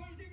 Sembol de